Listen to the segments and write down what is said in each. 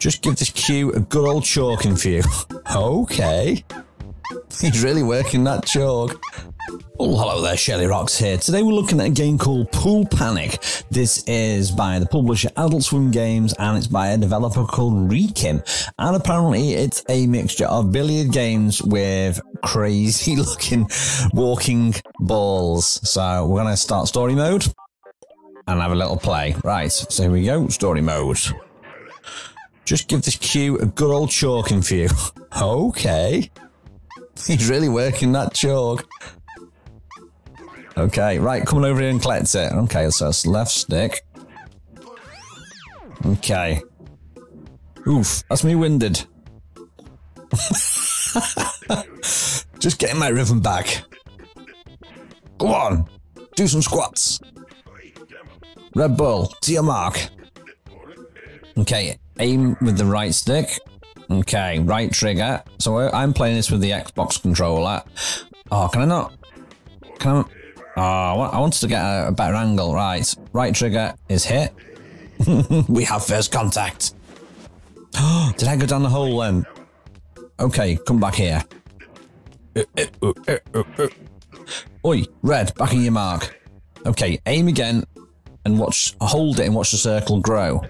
Just give this cue a good old chalking for you. okay. He's really working that chalk. Oh, hello there, Shirlierox here. Today we're looking at a game called Pool Panic. This is by the publisher Adult Swim Games and it's by a developer called Rekim. And apparently it's a mixture of billiard games with crazy looking walking balls. So we're going to start story mode and have a little play. Right, so here we go, story mode. Just give this cue a good old chalking for you. okay. He's really working that chalk. Okay, right, coming over here and collect it. Okay, so it's left stick. Okay. Oof, that's me winded. Just getting my rhythm back. Go on, do some squats. Red Bull, to your mark. Okay, aim with the right stick. Okay, right trigger. So I'm playing this with the Xbox controller. Oh, can I not? Can I? Oh, I wanted to get a, better angle. Right, right trigger is hit. we have first contact. Did I go down the hole then? Okay, come back here. Oi, red, back in your mark. Okay, aim again and watch, hold it and watch the circle grow.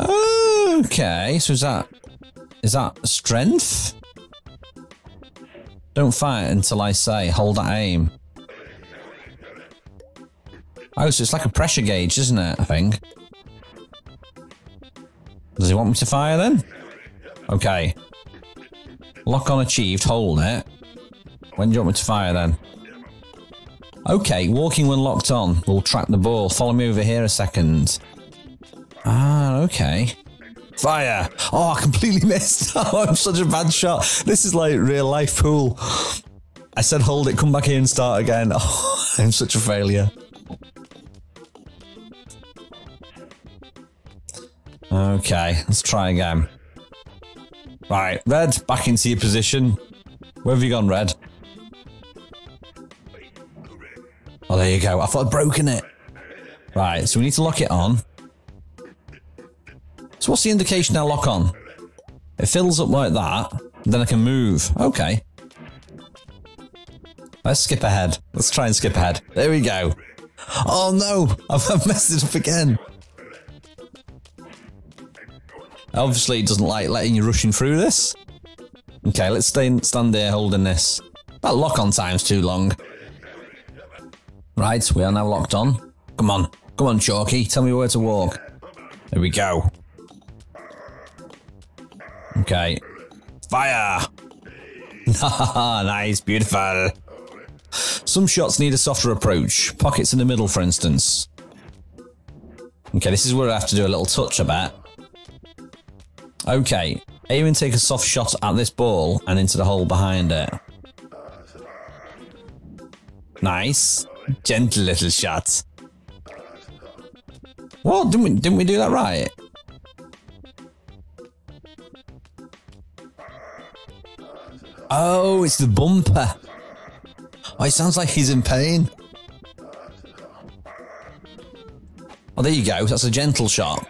Okay, so is that is that strength? Don't fight until I say hold that aim. Oh, so it's like a pressure gauge, isn't it? I think. Does he want me to fire then? Okay. Lock on achieved, hold it. When do you want me to fire then? Okay, walking when locked on We'll track the ball. Follow me over here a second. Ah, okay. Fire! Oh, I completely missed. Oh, I'm such a bad shot. This is like real life pool. I said hold it, come back here and start again. Oh, I'm such a failure. Okay, let's try again. Right, Red, back into your position. Where have you gone, Red? Oh, there you go. I thought I'd broken it. Right, so we need to lock it on. So what's the indication I lock on? It fills up like that, then I can move. Okay. Let's skip ahead. Let's try and skip ahead. There we go. Oh no, I've messed it up again. Obviously, it doesn't like letting you rushing through this. Okay, let's stay stand there holding this. That lock on time's too long. Right, we are now locked on. Come on, come on, Chalky, tell me where to walk. There we go. Okay. Fire! nice, beautiful. Some shots need a softer approach. Pockets in the middle, for instance. Okay, this is where I have to do a little touch, bet. Okay, aim and take a soft shot at this ball and into the hole behind it. Nice. Gentle little shot. What? Didn't we, didn't we do that right? Oh, it's the bumper. Oh, it sounds like he's in pain. Oh, there you go. That's a gentle shot.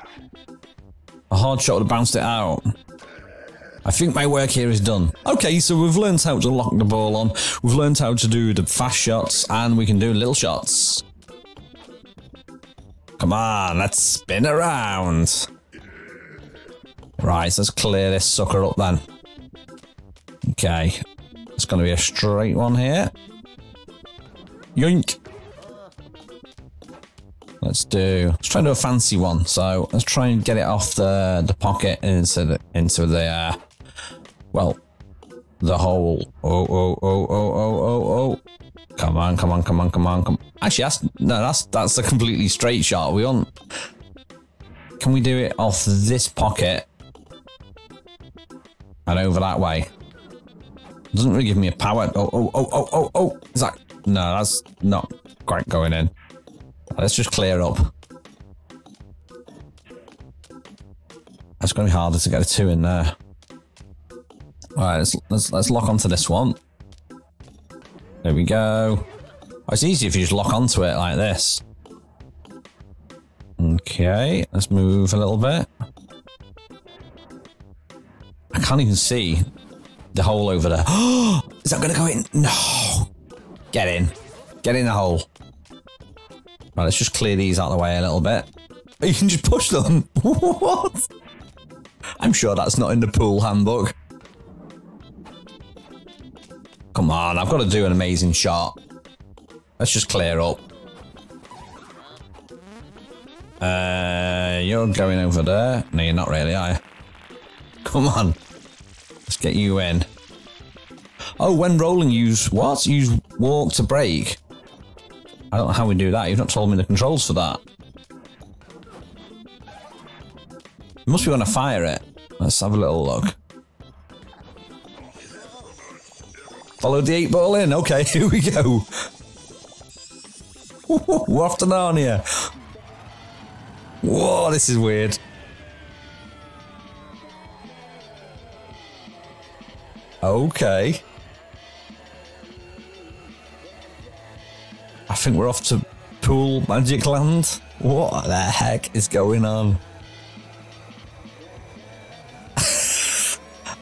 A hard shot would have bounced it out. I think my work here is done. Okay, so we've learned how to lock the ball on. We've learned how to do the fast shots, and we can do little shots. Come on, let's spin around. Right, let's clear this sucker up then. Okay. It's going to be a straight one here. Yoink. Let's do, let's try and do a fancy one. So let's try and get it off the, the pocket into the, into the, uh, well, the hole. Oh, oh, oh, oh, oh, oh, oh. Come on, come on, come on, come on, come Actually, that's, no, that's, that's a completely straight shot. We want, can we do it off this pocket and over that way? Doesn't really give me a power. Oh, oh, oh, oh, oh, oh. Is that? No, that's not quite going in. Let's just clear up. That's going to be harder to get a two in there. All right, let's let's let's lock onto this one. There we go. Oh, it's easy if you just lock onto it like this. Okay. Okay, let's move a little bit. I can't even see the hole over there. Is that going to go in? No. Get in. Get in the hole. Right, let's just clear these out of the way a little bit. You can just push them. what? I'm sure that's not in the pool handbook. Come on, I've got to do an amazing shot. Let's just clear up. Uh, you're going over there. No, you're not really, are you? Come on. Get you in. Oh, when rolling, use what? Use walk to break. I don't know how we do that. You've not told me the controls for that. You must be going to fire it. Let's have a little look. Follow the eight ball in. Okay, here we go. We're off to Narnia. Whoa, this is weird. Okay. I think we're off to Pool Magic Land. What the heck is going on?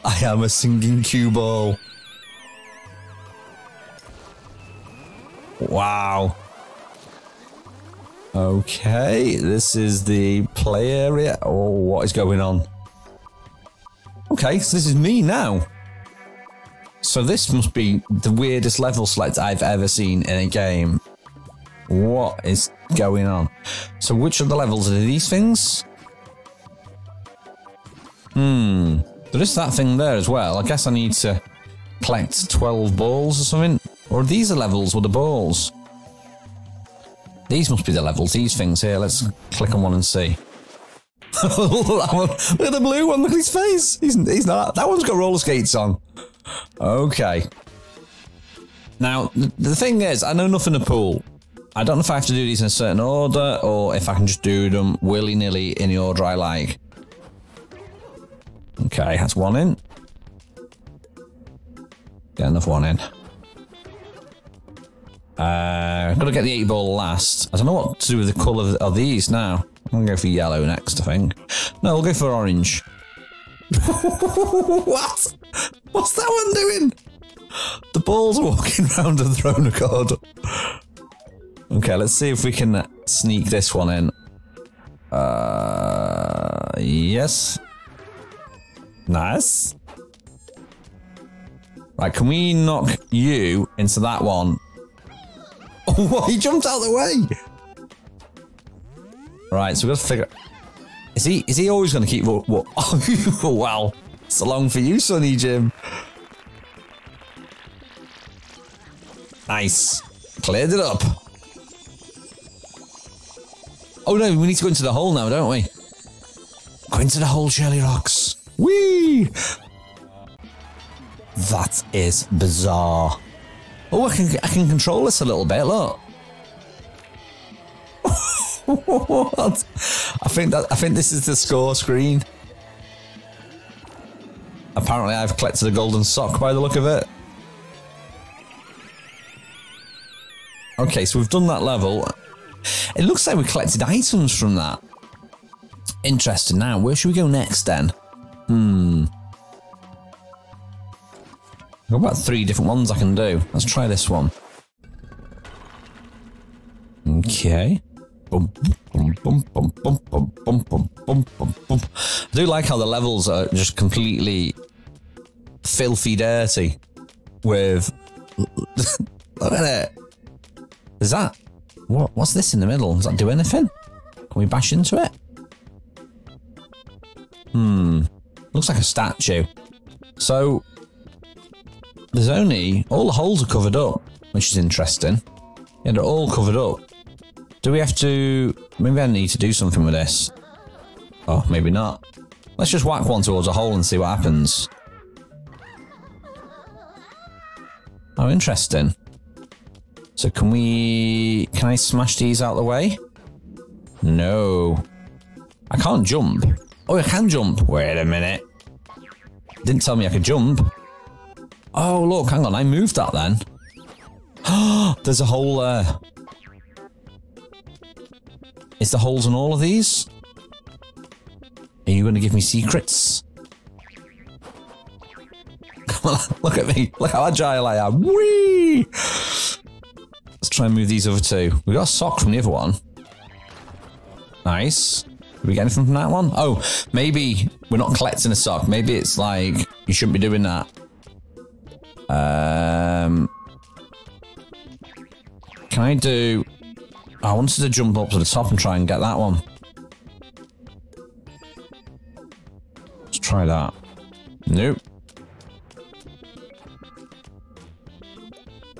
I am a singing cue ball. Wow. Okay, this is the play area. Oh, what is going on? Okay, so this is me now. So this must be the weirdest level select I've ever seen in a game. What is going on? So which of the levels are these things? Hmm. There is that thing there as well. I guess I need to collect 12 balls or something. Or these are levels with the balls. These must be the levels, these things here. Let's click on one and see. Look at the blue one, look at his face. He's, he's not, that one's got roller skates on. Okay. Now, the thing is, I know nothing of pool. I don't know if I have to do these in a certain order or if I can just do them willy-nilly in the order I like. Okay, that's one in. Get another one in. Uh, I've got to get the eight ball last. I don't know what to do with the colour of these now. I'm to go for yellow next, I think. No, we'll go for orange. what? What's that one doing? The balls walking around and throwing a card. Okay, let's see if we can sneak this one in. Uh, yes. Nice. Right, can we knock you into that one Oh, he jumped out of the way. Right, so we've got to figure. Is he? Is he always going to keep? What? oh, wow. So long for you, Sonny Jim. Nice. Cleared it up. Oh no, we need to go into the hole now, don't we? Go into the hole, Shirlierox. Whee! That is bizarre. Oh, I can I can control this a little bit. Look. What? I think that I think this is the score screen. Apparently, I've collected a golden sock by the look of it. Okay, so we've done that level. It looks like we collected items from that. Interesting. Now, where should we go next then? Hmm. I've got about three different ones I can do. Let's try this one. Okay. I do like how the levels are just completely filthy dirty with look at it. Is that what what's this in the middle? Does that do anything? Can we bash into it? Hmm. Looks like a statue. So there's only all the holes are covered up, which is interesting. Yeah, they're all covered up. Do we have to? Maybe I need to do something with this. Oh, maybe not. Let's just whack one towards a hole and see what happens. Oh, interesting. So can we... Can I smash these out of the way? No. I can't jump. Oh, I can jump. Wait a minute. Didn't tell me I could jump. Oh, look, hang on, I moved that then. There's a hole there. Is the holes in all of these? Are you going to give me secrets? Come on, look at me. Look how agile I am. Whee! Let's try and move these over too. We got a sock from the other one. Nice. Did we get anything from that one? Oh, maybe we're not collecting a sock. Maybe it's like, you shouldn't be doing that. Um, can I do... I wanted to jump up to the top and try and get that one. Let's try that. Nope.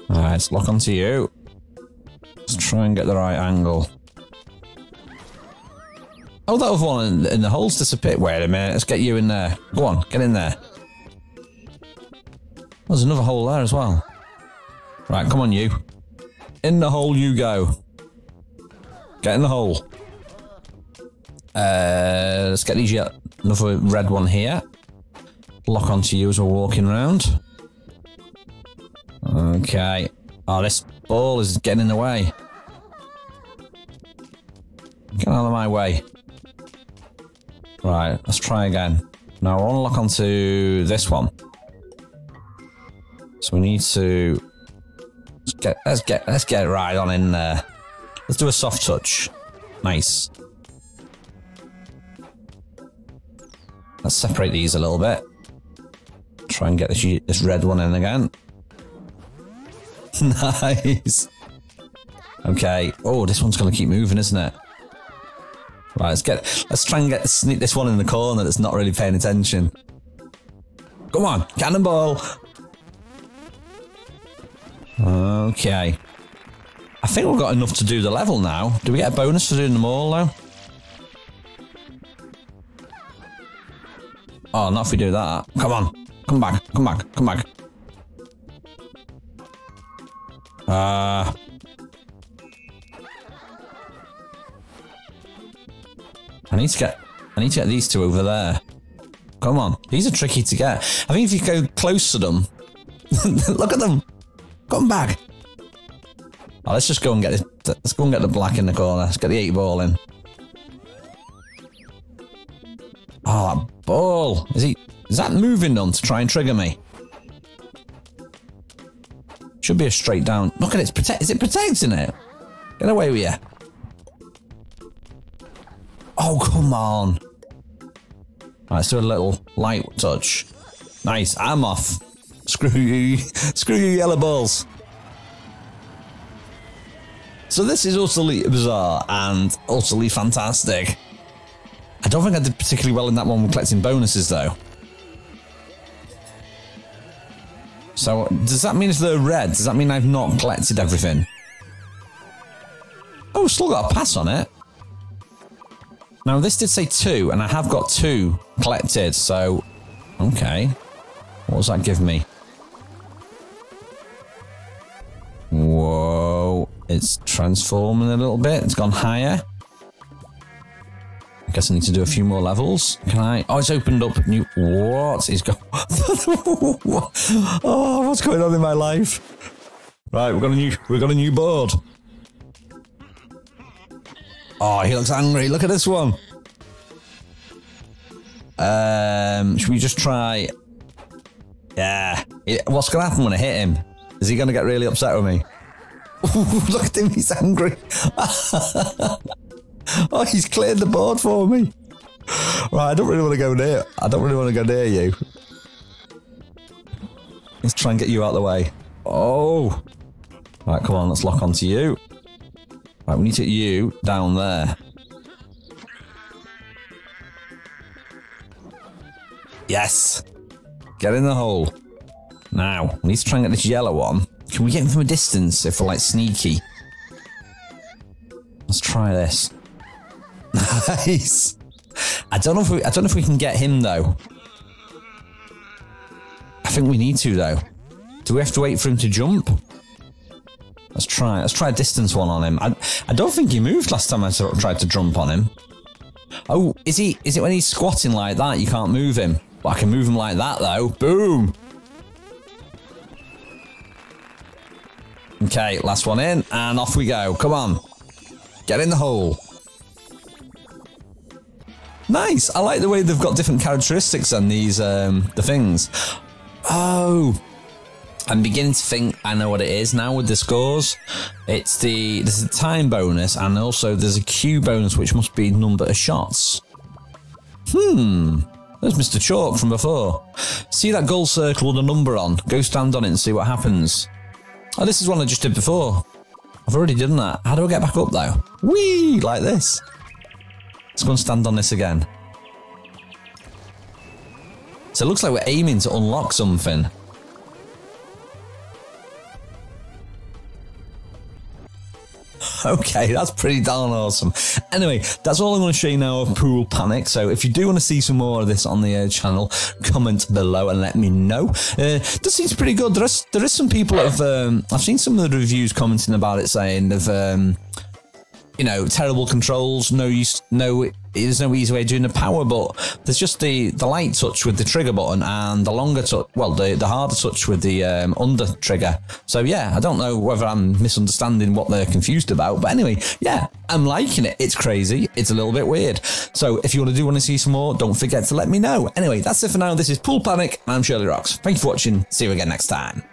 Alright, let's lock onto you. Let's try and get the right angle. Oh, that other one in, in the holes disappeared. Wait a minute, let's get you in there. Go on, get in there. There's another hole there as well. Right, come on, you. In the hole you go. Get in the hole. Uh, let's get these yet. Another red one here. Lock onto you as we're walking around. Okay. Oh, this ball is getting in the way. Get out of my way. Right, let's try again. Now I want to lock onto this one. So we need to let's get let's get let's get right on in there. Let's do a soft touch. Nice. Let's separate these a little bit. Try and get this this red one in again. nice. Okay. Oh, this one's gonna keep moving, isn't it? Right, let's get let's try and get sneak this one in the corner that's not really paying attention. Come on, cannonball. Okay. I think we've got enough to do the level now. Do we get a bonus for doing them all though? Oh, not if we do that. Come on. Come back. Come back. Come back. Uh... I need to get... I need to get these two over there. Come on. These are tricky to get. I think if you go close to them... look at them. Come back. Oh, let's just go and get this. Let's go and get the black in the corner. Let's get the eight ball in. Oh, that ball. Is he... Is that moving on to try and trigger me? Should be a straight down. Look at it. It's protect. Is it protecting it? Get away with you. Oh, come on. Right, let's do a little light touch. Nice. I'm off. Screw you. Screw you, yellow balls. So this is utterly bizarre and utterly fantastic. I don't think I did particularly well in that one with collecting bonuses though. So does that mean if they're red, does that mean I've not collected everything? Oh, still got a pass on it. Now this did say two, and I have got two collected, so okay. What does that give me? It's transforming a little bit. It's gone higher. I guess I need to do a few more levels. Can I? Oh, it's opened up new. What is going? oh, what's going on in my life? Right, we've got a new. We've got a new board. Oh, he looks angry. Look at this one. Um, should we just try? Yeah. What's going to happen when I hit him? Is he going to get really upset with me? Look at him. He's angry. oh, he's cleared the board for me. Right, I don't really want to go near. I don't really want to go near you. Let's try and get you out of the way. Oh. Right, come on. Let's lock onto you. Right, we need to get you down there. Yes. Get in the hole. Now, we need to try and get this yellow one. Can we get him from a distance if we're like sneaky? Let's try this. Nice. I don't know if we I don't know if we can get him though. I think we need to though. Do we have to wait for him to jump? Let's try. Let's try a distance one on him. I, I don't think he moved last time I sort of tried to jump on him. Oh, is he? Is it when he's squatting like that you can't move him? But I can move him like that though. Boom. Okay, last one in, and off we go. Come on. Get in the hole. Nice. I like the way they've got different characteristics on these um, the things. Oh, I'm beginning to think I know what it is now with the scores. It's the there's a time bonus and also there's a cue bonus which must be number of shots. Hmm. There's Mr. Chalk from before. See that gold circle with a number on? Go stand on it and see what happens. Oh, this is one I just did before. I've already done that. How do I get back up though? Whee! Like this. Let's go and stand on this again. So it looks like we're aiming to unlock something. Okay, that's pretty darn awesome. Anyway, that's all I'm going to show you now of Pool Panic. So if you do want to see some more of this on the uh, channel, comment below and let me know. Uh, this seems pretty good. There is there is some people have um, I've seen some of the reviews commenting about it saying they've um, you know, terrible controls, no use, no, there's no easy way of doing the power, but there's just the, the light touch with the trigger button and the longer touch, well, the, the harder touch with the um, under trigger. So yeah, I don't know whether I'm misunderstanding what they're confused about, but anyway, yeah, I'm liking it. It's crazy. It's a little bit weird. So if you want to do want to see some more, don't forget to let me know. Anyway, that's it for now. This is Pool Panic. I'm Shirlierox. Thank you for watching. See you again next time.